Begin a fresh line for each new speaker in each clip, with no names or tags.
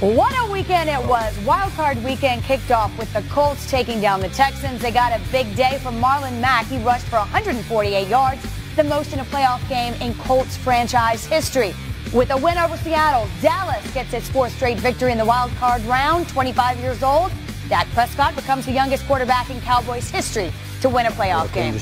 What a weekend it was. Wild card weekend kicked off with the Colts taking down the Texans. They got a big day from Marlon Mack. He rushed for 148 yards, the most in a playoff game in Colts franchise history. With a win over Seattle, Dallas gets its fourth straight victory in the wild card round, 25 years old. Dak Prescott becomes the youngest quarterback in Cowboys history to win a playoff game.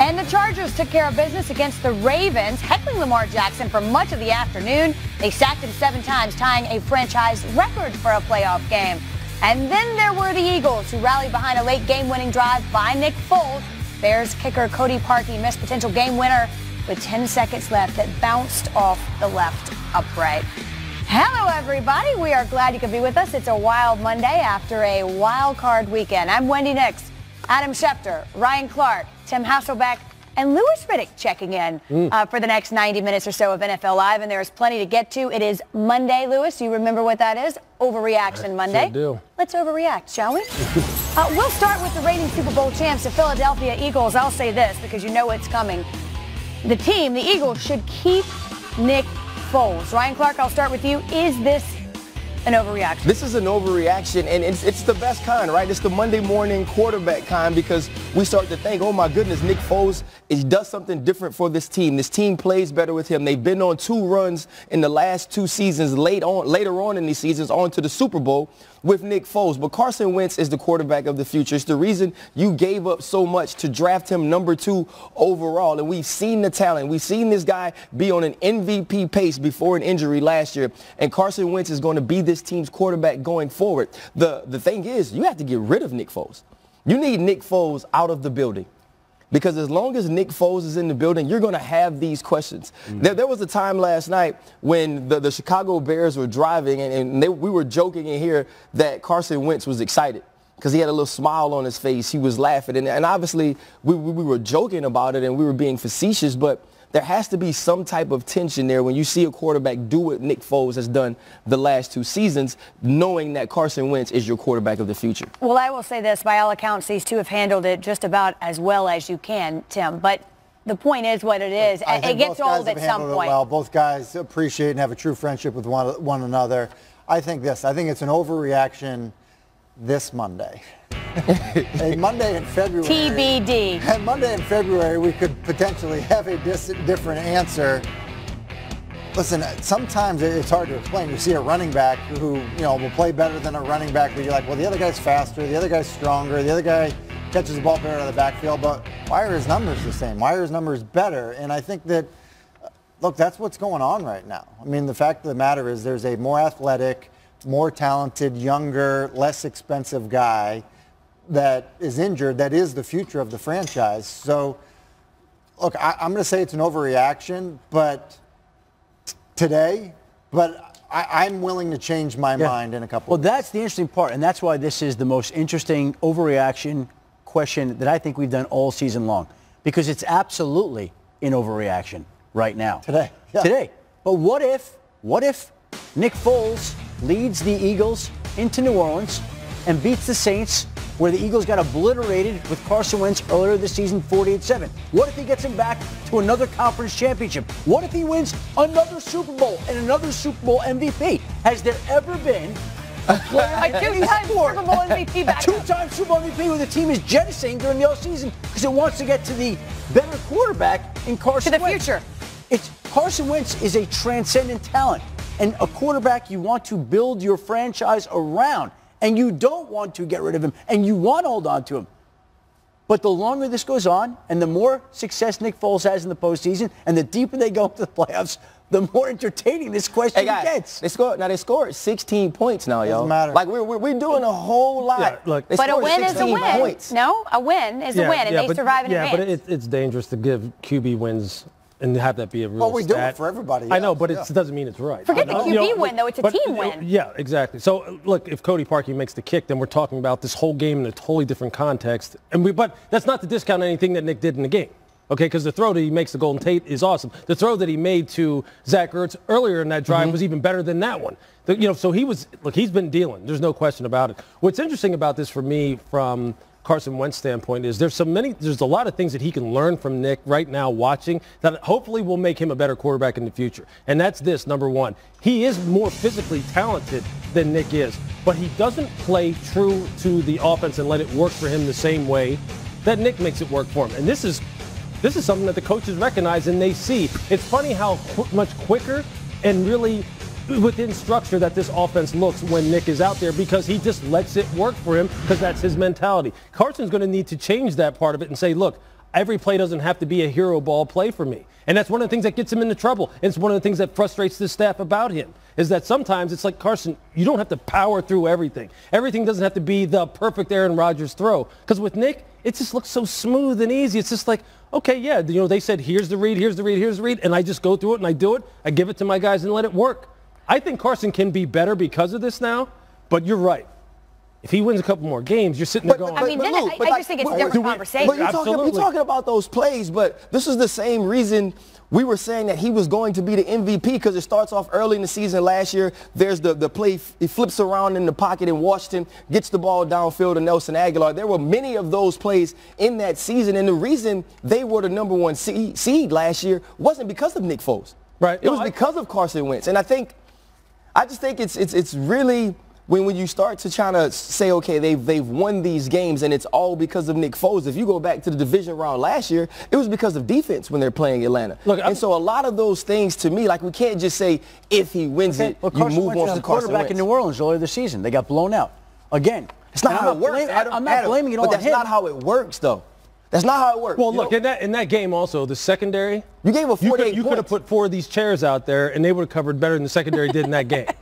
And the Chargers took care of business against the Ravens, heckling Lamar Jackson for much of the afternoon. They sacked him seven times, tying a franchise record for a playoff game. And then there were the Eagles, who rallied behind a late game-winning drive by Nick Foles. Bears kicker Cody Parkey missed potential game winner with 10 seconds left that bounced off the left upright. Hello, everybody. We are glad you could be with us. It's a wild Monday after a wild card weekend. I'm Wendy Nix. Adam Schefter, Ryan Clark, Tim Hasselbeck, and Louis Riddick checking in mm. uh, for the next 90 minutes or so of NFL Live, and there is plenty to get to. It is Monday, Louis. You remember what that is? Overreaction Monday.
Sure do.
Let's overreact, shall we? uh, we'll start with the reigning Super Bowl champs, the Philadelphia Eagles. I'll say this because you know it's coming. The team, the Eagles, should keep Nick Foles. Ryan Clark, I'll start with you. Is this an overreaction.
This is an overreaction, and it's, it's the best kind, right? It's the Monday morning quarterback kind because we start to think, oh my goodness, Nick Foles he does something different for this team. This team plays better with him. They've been on two runs in the last two seasons, late on, later on in these seasons, on to the Super Bowl with Nick Foles. But Carson Wentz is the quarterback of the future. It's the reason you gave up so much to draft him number two overall. And we've seen the talent. We've seen this guy be on an MVP pace before an injury last year. And Carson Wentz is going to be this team's quarterback going forward. The, the thing is, you have to get rid of Nick Foles. You need Nick Foles out of the building. Because as long as Nick Foles is in the building, you're going to have these questions. Mm-hmm. There, there, was a time last night when the, the Chicago Bears were driving, and, and they, we were joking in here that Carson Wentz was excited because he had a little smile on his face. He was laughing. And, and obviously, we, we, we were joking about it and we were being facetious, but – there has to be some type of tension there when you see a quarterback do what Nick Foles has done the last two seasons, knowing that Carson Wentz is your quarterback of the future.
Well, I will say this. By all accounts, these two have handled it just about as well as you can, Tim. But the point is what it is. It gets old at some point.
Well, both guys appreciate and have a true friendship with one, one another. I think this. I think it's an overreaction this Monday. a Monday in February.
TBD.
And Monday in February, we could potentially have a dis- different answer. Listen, sometimes it's hard to explain. You see a running back who, you know, will play better than a running back, but you're like, well, the other guy's faster, the other guy's stronger, the other guy catches the ball better out of the backfield, but why are his numbers the same? Why are his numbers better? And I think that, uh, look, that's what's going on right now. I mean, the fact of the matter is there's a more athletic, more talented, younger, less expensive guy that is injured that is the future of the franchise. So, look, I, am going to say it's an overreaction, but today, but I, am willing to change my yeah. mind in a couple.
Well, that's the interesting part, and that's why this is the most interesting overreaction question that I think we've done all season long, because it's absolutely an overreaction right now.
Today.
Yeah. Today. But what if, what if Nick Foles leads the Eagles into New Orleans and beats the Saints where the Eagles got obliterated with Carson Wentz earlier this season 48-7? What if he gets him back to another conference championship? What if he wins another Super Bowl and another Super Bowl MVP? Has there ever been a
two-time Super Bowl MVP back
two-time Super Bowl MVP where the team is jettisoning during the offseason because it wants to get to the better quarterback in Carson Wentz.
To the
Wentz.
future.
It's Carson Wentz is a transcendent talent and a quarterback you want to build your franchise around and you don't want to get rid of him and you want to hold on to him. But the longer this goes on and the more success Nick Foles has in the postseason and the deeper they go into the playoffs, the more entertaining this question
hey guys,
gets.
They scored now. They scored 16 points now,
yo. Matter.
Like we're, we're, we're doing a whole lot.
Yeah, look,
but a win is a win. Points. No, a win is yeah, a win, and
yeah,
they
but,
survive in
yeah,
advance.
Yeah, but it, it's dangerous to give QB wins and have that be a real
Well, we
stat.
do it for everybody.
I know, but
yeah.
it doesn't mean it's right.
Forget the QB you know, win, though. It's a
but,
team win.
Yeah, exactly. So, look, if Cody Parkey makes the kick, then we're talking about this whole game in a totally different context. And we, But that's not to discount anything that Nick did in the game. Okay, because the throw that he makes to Golden Tate is awesome. The throw that he made to Zach Ertz earlier in that drive mm-hmm. was even better than that one. The, you know, so he was look, he's been dealing. There's no question about it. What's interesting about this for me from Carson Wentz standpoint is there's so many, there's a lot of things that he can learn from Nick right now watching that hopefully will make him a better quarterback in the future. And that's this, number one. He is more physically talented than Nick is, but he doesn't play true to the offense and let it work for him the same way that Nick makes it work for him. And this is this is something that the coaches recognize and they see. It's funny how qu- much quicker and really within structure that this offense looks when Nick is out there because he just lets it work for him because that's his mentality. Carson's going to need to change that part of it and say, look, every play doesn't have to be a hero ball play for me. And that's one of the things that gets him into trouble. It's one of the things that frustrates the staff about him is that sometimes it's like, Carson, you don't have to power through everything. Everything doesn't have to be the perfect Aaron Rodgers throw. Because with Nick, it just looks so smooth and easy. It's just like, okay, yeah, you know, they said, here's the read, here's the read, here's the read, and I just go through it and I do it. I give it to my guys and let it work. I think Carson can be better because of this now, but you're right. If he wins a couple more games, you're sitting there going,
I mean, then I- I just think it's a different
do we-
conversation.
But you're talking, you're talking about those plays, but this is the same reason we were saying that he was going to be the MVP because it starts off early in the season last year. There's the, the play, he flips around in the pocket in Washington, gets the ball downfield to Nelson Agholor. There were many of those plays in that season, and the reason they were the number one seed, seed last year wasn't because of Nick Foles.
Right.
It
No,
was
I-
because of Carson Wentz. And I think I just think it's it's it's really when when you start to try to say, okay, they've they've won these games and it's all because of Nick Foles. If you go back to the division round last year, it was because of defense when they're playing Atlanta.
Look, I'm-
and so a lot of those things to me, like we can't just say if he wins
Okay,
it,
well,
you move
Wentz
on to
the
Carson
quarterback
Wentz.
in New Orleans earlier this season. They got blown out. Again.
It's not
And
how
I'm
it works.
blaming-
Adam,
I'm not
Adam,
blaming it
but
all on
that's
him.
not how it works, though. That's not how it works.
Well, look,
know?
in that in that game also, the secondary.
You gave up
you could,
48
you could have put four of these chairs out there, and they would have covered better than the secondary did in that game.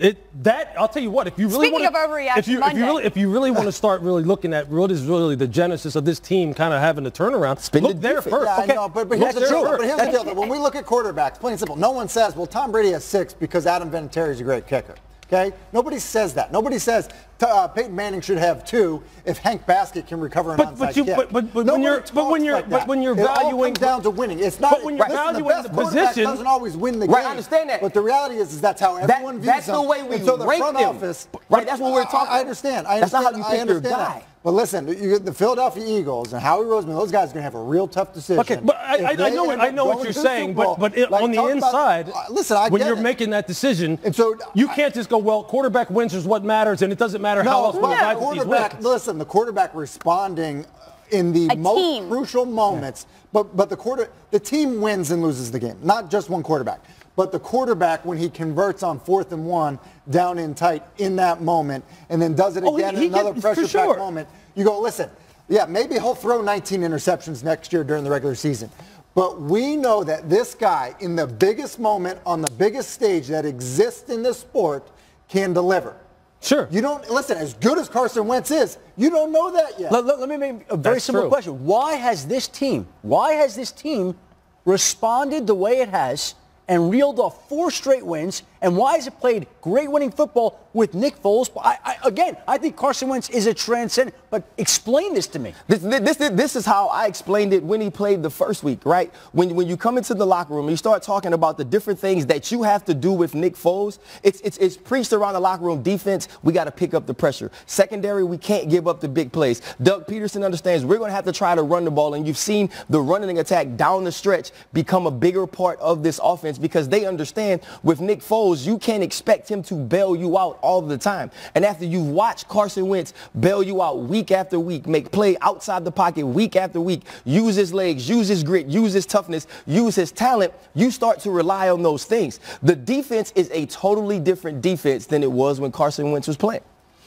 It that I'll tell you what. If you really
Speaking
want
of overreaction
if you if you really if you really want to start really looking at what is really the genesis of this team kind of having a turnaround,
Spin
look
the
there
defense.
first.
Yeah,
okay,
I know, but, but
Look
here's the
there
truth.
first.
But here's the deal. though. When we look at quarterbacks, plain and simple, no one says, well, Tom Brady has six because Adam Vinatieri is a great kicker. Okay? Nobody says that. Nobody says t- uh, Peyton Manning should have two if Hank Baskett can recover an
But-
onside
but you-
kick.
but- but- but when you're- but when you're-
like
but when you're valuing-
comes down to winning. It's not.
but when you're
listen,
valuing
the,
the position-
doesn't always win the
Right,
game.
I understand that.
But the reality is, is that's how
That-
everyone views
that's the way we
and so the
rank
front
them.
office.
Right, that's what we're
I-
talking-
I understand. I
That's not how you pick your
understand that.
guy.
But listen, you, the Philadelphia Eagles and Howie Roseman, those guys are going to have a real tough decision.
Okay, but I, I, know I know what you're saying,
Bowl,
but but it,
like,
on the
about-
inside,
uh, listen, I
when you're
it.
making that decision,
And so,
you
I-
can't just go, well, quarterback wins is what matters, and it doesn't matter how
No,
else we
but the quarterback.
wins.
Listen, the quarterback responding in the
A
most
team.
crucial moments. But but the quarter the team wins and loses the game, not just one quarterback. But the quarterback when he converts on fourth and one down in tight in that moment, and then does it
Oh, he-
again
he
in another
gets-
pressure
sure.
packed moment. You go, listen, yeah, maybe he'll throw 19 interceptions next year during the regular season. But we know that this guy, in the biggest moment on the biggest stage that exists in this sport, can deliver.
Sure.
You don't listen. As good as Carson Wentz is, you don't know that yet.
Let, let- let me make a very
That's
simple
true.
question. Why has this team, why has this team responded the way it has and reeled off four straight wins? And why has it played great winning football with Nick Foles? I, I, again, I think Carson Wentz is a transcendent. But explain this to me.
This, this, this, is how I explained it when he played the first week, right? When, when you come into the locker room you start talking about the different things that you have to do with Nick Foles, it's, it's, it's preached around the locker room. Defense, we got to pick up the pressure. Secondary, we can't give up the big plays. Doug Pederson understands we're going to have to try to run the ball, and you've seen the running attack down the stretch become a bigger part of this offense because they understand with Nick Foles, you can't expect him to bail you out all the time. And after you've watched Carson Wentz bail you out week after week, make play outside the pocket week after week, use his legs, use his grit, use his toughness, use his talent, you start to rely on those things. The defense is a totally different defense than it was when Carson Wentz was playing.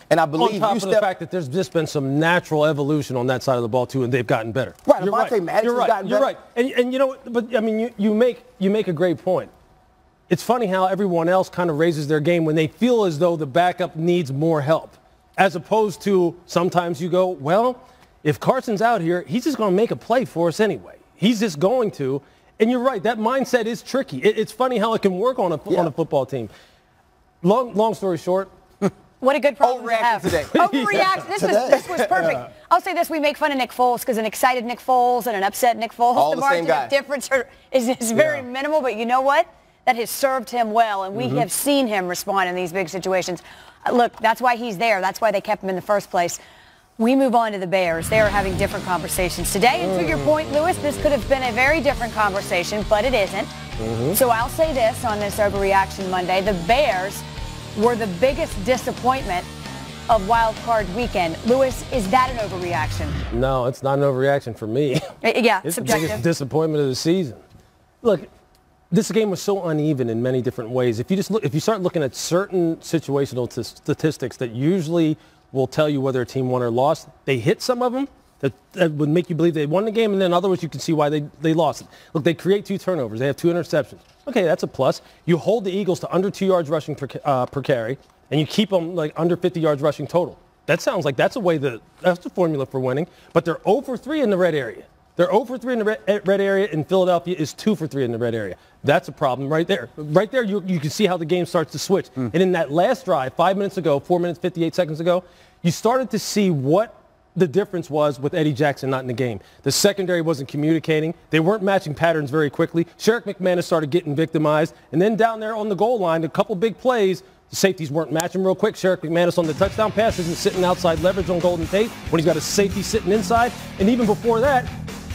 And I
on
believe
top
you
of the
step
fact that there's just been some natural evolution on that side of the ball too, and they've gotten better.
Right,
You're
Devontae
right. You're right.
gotten
You're
better.
right. And, and you know, but I mean, you, you make you make a great point. It's funny how everyone else kind of raises their game when they feel as though the backup needs more help, as opposed to sometimes you go, well, if Carson's out here, he's just going to make a play for us anyway. He's just going to. And you're right, that mindset is tricky. It, it's funny how it can work on a,
Yeah.
on a football team. Long, long story short,
What a good problem to have.
today.
Overreaction. This was this was perfect. I'll say this: we make fun of Nick Foles because an excited Nick Foles and an upset Nick Foles,
All
the
the
margin
same guy.
of difference are, is, is very
Yeah.
minimal. But you know what? That has served him well, and we
Mm-hmm.
have seen him respond in these big situations. Uh, Look, that's why he's there. That's why they kept him in the first place. We move on to the Bears. They are having different conversations today. And to your point, Louis, this could have been a very different conversation, but it isn't.
Mm-hmm.
So I'll say this on this Overreaction Monday. The Bears were the biggest disappointment of Wild Card Weekend. Louis, is that an overreaction?
No, it's not an overreaction for me.
Uh, Yeah,
It's the biggest disappointment of the season. Look, this game was so uneven in many different ways. If you just look, if you start looking at certain situational t- statistics that usually will tell you whether a team won or lost, they hit some of them that, that would make you believe they won the game, and then other otherwise you can see why they, they lost it. Look, they create two turnovers. They have two interceptions. Okay, that's a plus. You hold the Eagles to under two yards rushing per, uh, per carry, and you keep them like under 50 yards rushing total. That sounds like that's a way that that's the formula for winning. But they're 0 for 3 in the red area. They're 0 for 3 in the red, eh, red area, and Philadelphia is 2 for 3 in the red area. That's a problem right there. Right there, you, you can see how the game starts to switch. And in that last drive, five minutes ago, four minutes, 58 seconds ago, you started to see what the difference was with Eddie Jackson not in the game. The secondary wasn't communicating. They weren't matching patterns very quickly. Sherrick McManis started getting victimized. And then down there on the goal line, a couple big plays, the safeties weren't matching real quick. Sherrick McManis on the touchdown pass isn't sitting outside leverage on Golden Tate when he's got a safety sitting inside. And even before that,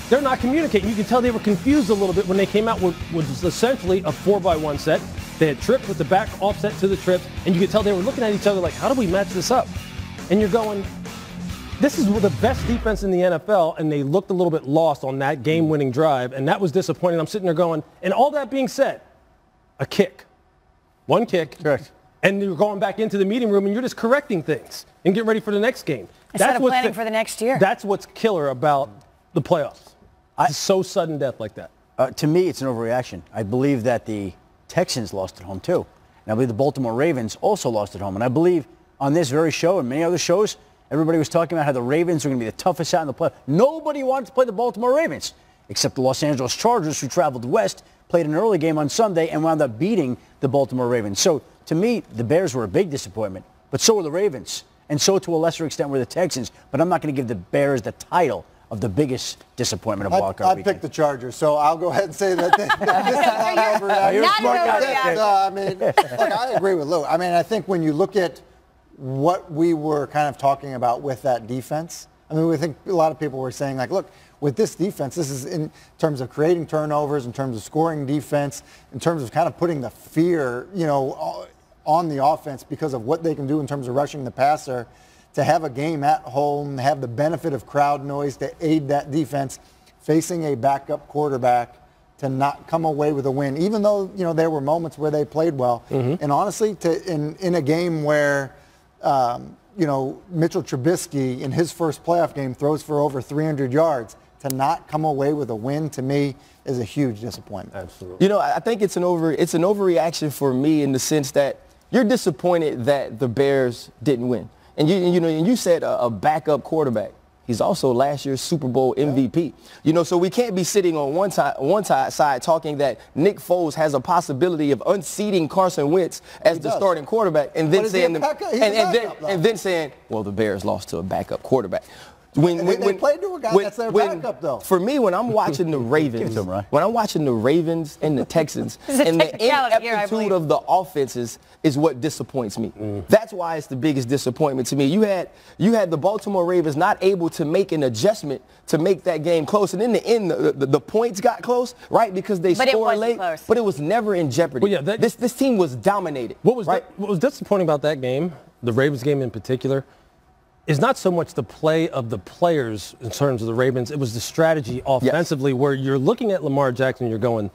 they're not communicating. You can tell they were confused a little bit when they came out with, with essentially a four by one set. They had tripped with the back offset to the trips, and you could tell they were looking at each other like, how do we match this up? And you're going, this is the best defense in the NFL, and they looked a little bit lost on that game-winning drive, and that was disappointing. I'm sitting there going, and all that being said, a kick, one kick,
Correct.
and you're going back into the meeting room and you're just correcting things and getting ready for the next game.
Instead of
what's
planning for the next year.
That's what's killer about the playoffs. It's so sudden death like that.
Uh, to me, it's an overreaction. I believe that the Texans lost at home too. And I believe the Baltimore Ravens also lost at home. And I believe on this very show and many other shows, everybody was talking about how the Ravens are going to be the toughest out in the playoffs. Nobody wanted to play the Baltimore Ravens except the Los Angeles Chargers, who traveled west, played an early game on Sunday, and wound up beating the Baltimore Ravens. So to me, the Bears were a big disappointment, but so were the Ravens. And so to a lesser extent were the Texans. But I'm not going to give the Bears the title of the biggest disappointment of
I,
wild card
I picked the Chargers, so I'll go ahead and say that, that not an.
You're
Not
smart guy.
overreaction.
No, I mean, look, I agree with Lou. I mean, I think when you look at what we were kind of talking about with that defense, I mean, we think a lot of people were saying like, look, with this defense, this is in terms of creating turnovers, in terms of scoring defense, in terms of kind of putting the fear, you know, on the offense because of what they can do in terms of rushing the passer. To have a game at home, have the benefit of crowd noise to aid that defense, facing a backup quarterback to not come away with a win, even though you know there were moments where they played well. And honestly, to in in a game where um, you know Mitchell Trubisky in his first playoff game throws for over 300 yards, to not come away with a win to me is a huge disappointment.
Absolutely.
You know, I I think it's an over it's an overreaction for me in the sense that you're disappointed that the Bears didn't win. And you you know, and you said a, a backup quarterback. He's also last year's Super Bowl MVP. You know, so we can't be sitting on one side, one side talking that Nick Foles has a possibility of unseating Carson Wentz as
He
the
does.
starting quarterback, and then
But is he
saying the, and, and then and then saying, well, the Bears lost to a backup quarterback. When,
They- they played to a guy that's their backup, though.
For me, when I'm watching the Ravens,
to him, Ryan.
when I'm watching the Ravens and the Texans,
This is a
and the
technicality here,
ineptitude of the offenses is what disappoints me. Mm. That's why it's the biggest disappointment to me. You had you had the Baltimore Ravens not able to make an adjustment to make that game close, and in the end, the, the, the points got close, right? Because they
But
scored late,
close.
but it was never in jeopardy.
Well, yeah, that-
this this team was dominated.
What was
right?
what was disappointing about that game, the Ravens game in particular, is not so much the play of the players in terms of the Ravens. It was the strategy offensively where you're looking at Lamar Jackson, you're going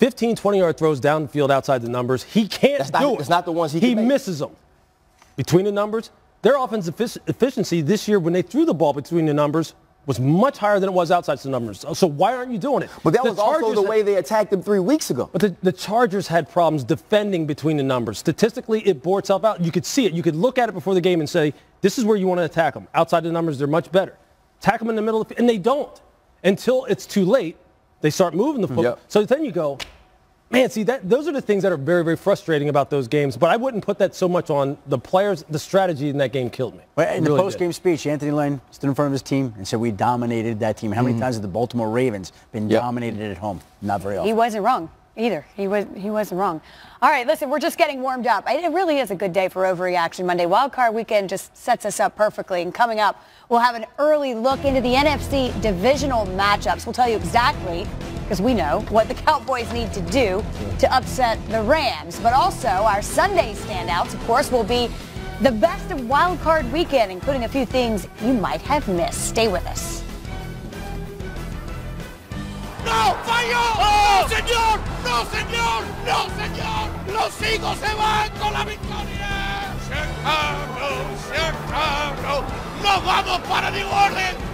15, 20 yard throws down the field outside the numbers. He can't
That's
do
not-
it.
that's not the ones he
He misses them. Between the numbers, their offensive effic- efficiency this year when they threw the ball between the numbers was much higher than it was outside the numbers. So why aren't you doing it?
But that
The
was also the way they attacked them three weeks ago.
but the, the Chargers had problems defending between the numbers. Statistically, it bore itself out. You could see it. You could look at it before the game and say, this is where you want to attack them. Outside the numbers, they're much better. Attack them in the middle, of, and they don't. Until it's too late, they start moving the football.
Yep.
So then you go, man, see, that, those are the things that are very, very frustrating about those games. But I wouldn't put that so much on the players. The strategy in that game killed me.
Well,
It
in the post-game
did.
speech, Anthony Lynn stood in front of his team and said, we dominated that team. How many times have the Baltimore Ravens been
Mm-hmm. Yep.
dominated at home? Not very often.
He wasn't wrong. Either. He was he wasn't wrong. All right, listen, we're just getting warmed up. It really is a good day for Overreaction Monday. Wildcard weekend just sets us up perfectly. And coming up, we'll have an early look into the NFC divisional matchups. We'll tell you exactly, because we know, what the Cowboys need to do to upset the Rams. But also, our Sunday standouts, of course, will be the best of Wildcard weekend, including a few things you might have missed. Stay with us.
¡No! ¡Falló! ¡No, señor! ¡No, señor! ¡No, señor! ¡Los Eagles se van con la victoria! ¡Se acabó! ¡Se acabó! ¡Nos vamos para New Orleans!